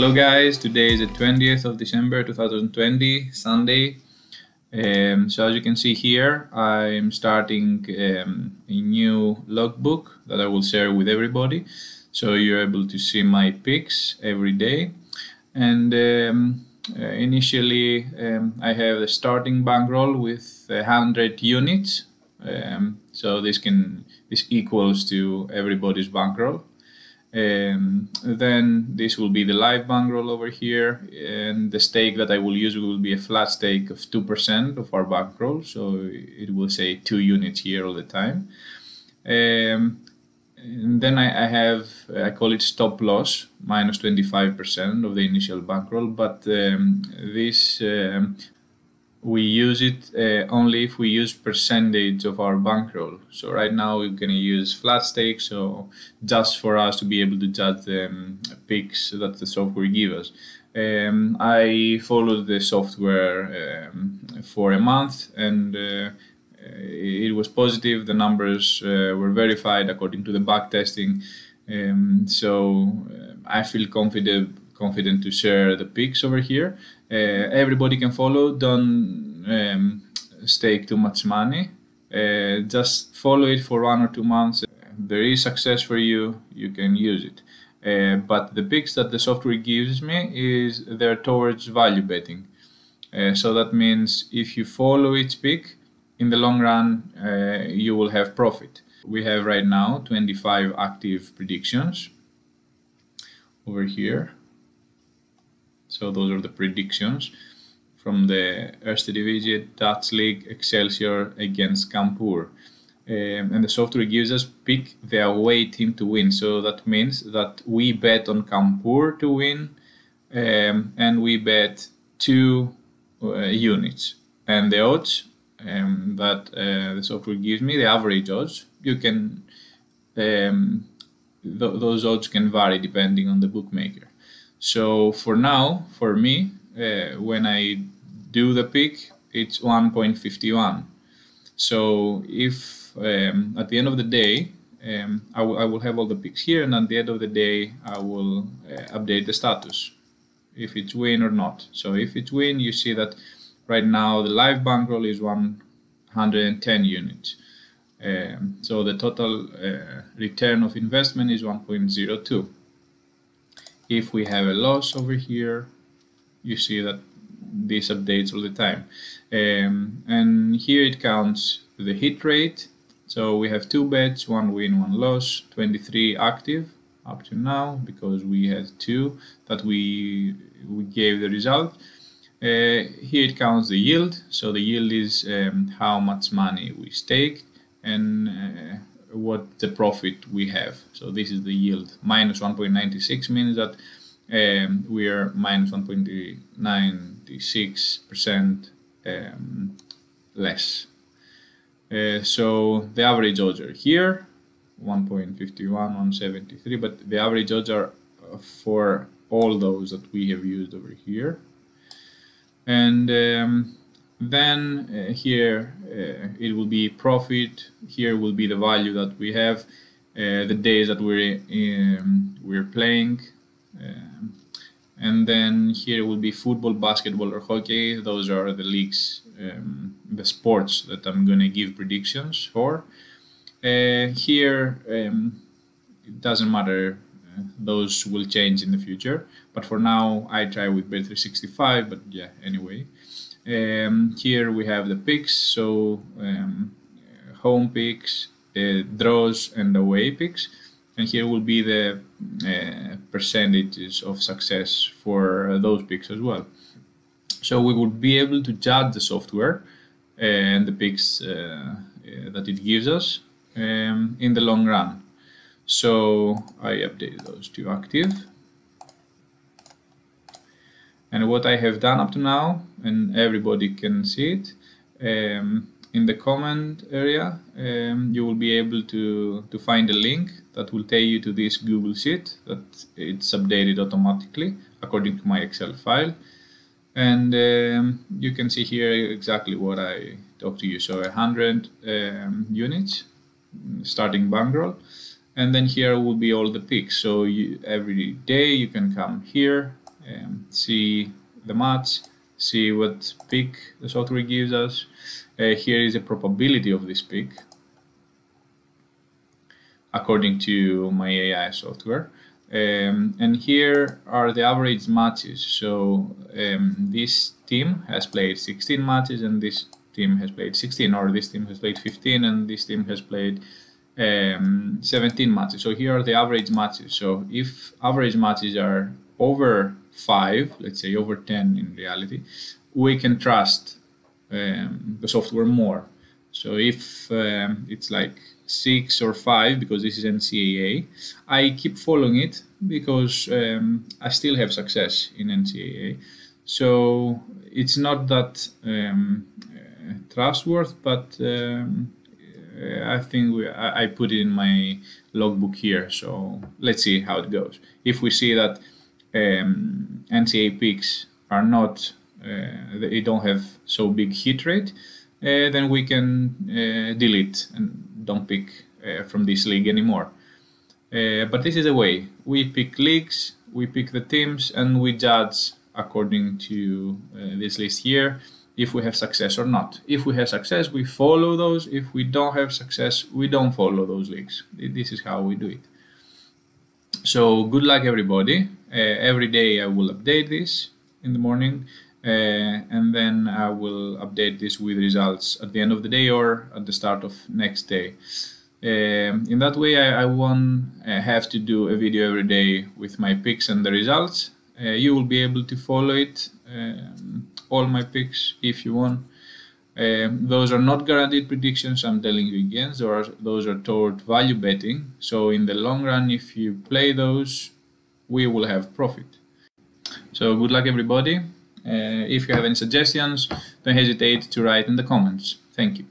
Hello guys, today is the 20th of December 2020, Sunday. Um, so as you can see here, I'm starting um, a new logbook that I will share with everybody. So you're able to see my picks every day. And um, uh, initially um, I have the starting bankroll with 100 units. Um, so this can this equals to everybody's bankroll. Um, then this will be the live bankroll over here and the stake that I will use will be a flat stake of 2% of our bankroll so it will say 2 units here all the time. Um, and then I, I, have I call it stop loss minus 25% of the initial bankroll but um, this um, we use it uh, only if we use percentage of our bankroll. So right now we're going to use flat stake, so just for us to be able to judge the um, picks that the software gives us. Um, I followed the software um, for a month and uh, it was positive. The numbers uh, were verified according to the back testing. Um, so uh, I feel confident confident to share the picks over here. Uh, everybody can follow. Don't um, stake too much money. Uh, just follow it for one or two months. There is success for you. You can use it. Uh, but the picks that the software gives me is they're towards value betting. Uh, so that means if you follow each pick, in the long run, uh, you will have profit. We have right now 25 active predictions over here. So those are the predictions from the Eerste Divisie Dutch League Excelsior against Cambuur. Um, and the software gives us pick the away team to win. So that means that we bet on Cambuur to win um, and we bet two uh, units. And the odds um, that uh, the software gives me, the average odds, you can um, th those odds can vary depending on the bookmaker. So for now, for me, uh, when I do the pick, it's 1.51. So if um, at the end of the day, um, I, will have all the picks here, and at the end of the day, I will uh, update the status if it's win or not. So if it's win, you see that right now the live bankroll is 110 units. Um, so the total uh, return of investment is 1.02 if we have a loss over here you see that this updates all the time. Um, and here it counts the hit rate. So we have two bets one win one loss 23 active up to now because we had two that we we gave the result. Uh, here it counts the yield. So the yield is um, how much money we staked and uh, what the profit we have. So this is the yield. Minus 1.96 means that um, we are minus 1.96% um, less. Uh, so the average odds are here, 1.51, 173, but the average odds are for all those that we have used over here. And um, then uh, here uh, it will be profit. Here will be the value that we have uh, the days that we're um, we're playing. Um, and then here will be football basketball or hockey. Those are the leagues um, the sports that I'm gonna give predictions for. Uh, here um, it doesn't matter uh, those will change in the future. But for now I try with Bet365 but yeah anyway um, here we have the picks, so um, home picks, uh, draws, and away picks. And here will be the uh, percentages of success for those picks as well. So we would be able to judge the software and the picks uh, uh, that it gives us um, in the long run. So I updated those to active and what I have done up to now and everybody can see it um, in the comment area um, you will be able to to find a link that will take you to this Google Sheet that it's updated automatically according to my Excel file. And um, you can see here exactly what I talked to you. So 100 um, units starting bankroll. And then here will be all the picks so you, every day you can come here um, see the match, see what pick the software gives us. Uh, here is the probability of this pick according to my AI software. Um, and here are the average matches. So um, this team has played 16 matches and this team has played 16 or this team has played 15 and this team has played um, 17 matches. So here are the average matches. So if average matches are over 5, let's say over 10 in reality, we can trust um, the software more. So if um, it's like 6 or 5 because this is NCAA, I keep following it because um, I still have success in NCAA. So it's not that uh, trustworthy, but um, I think we, I, I put it in my logbook here. So let's see how it goes. If we see that um, NCAA picks are not, uh, they don't have so big hit rate, uh, then we can uh, delete and don't pick uh, from this league anymore. Uh, but this is a way. We pick leagues, we pick the teams, and we judge according to uh, this list here if we have success or not. If we have success, we follow those. If we don't have success, we don't follow those leagues. This is how we do it. So good luck everybody. Uh, every day I will update this in the morning uh, and then I will update this with results at the end of the day or at the start of next day. Um, in that way I, I won't uh, have to do a video every day with my picks and the results. Uh, you will be able to follow it, um, all my picks if you want. Um, those are not guaranteed predictions, I'm telling you again. Those are, those are toward value betting. So in the long run, if you play those, we will have profit. So good luck everybody. Uh, if you have any suggestions, don't hesitate to write in the comments. Thank you.